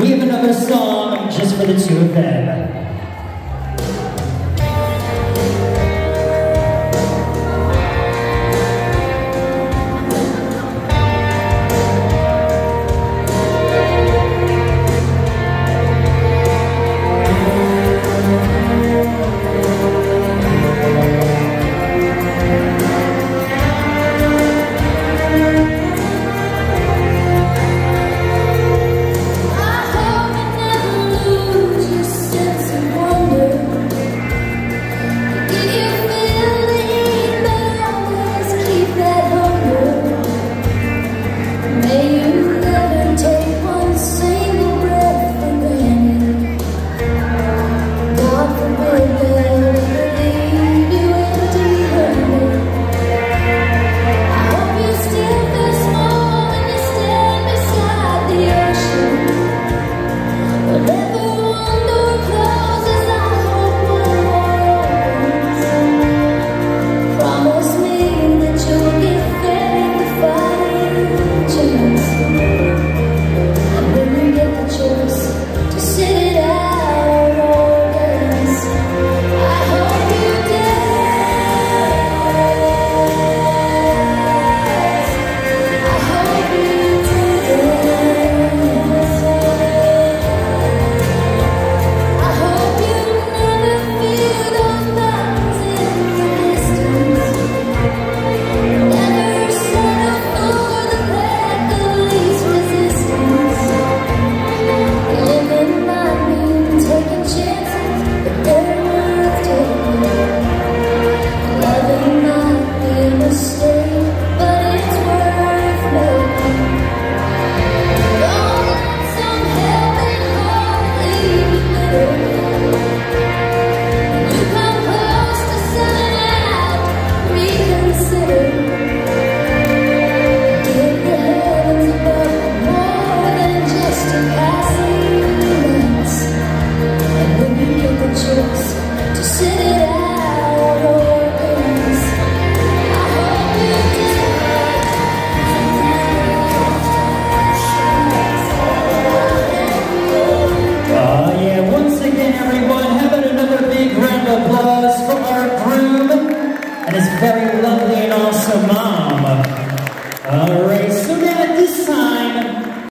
we have another song just for the two of them.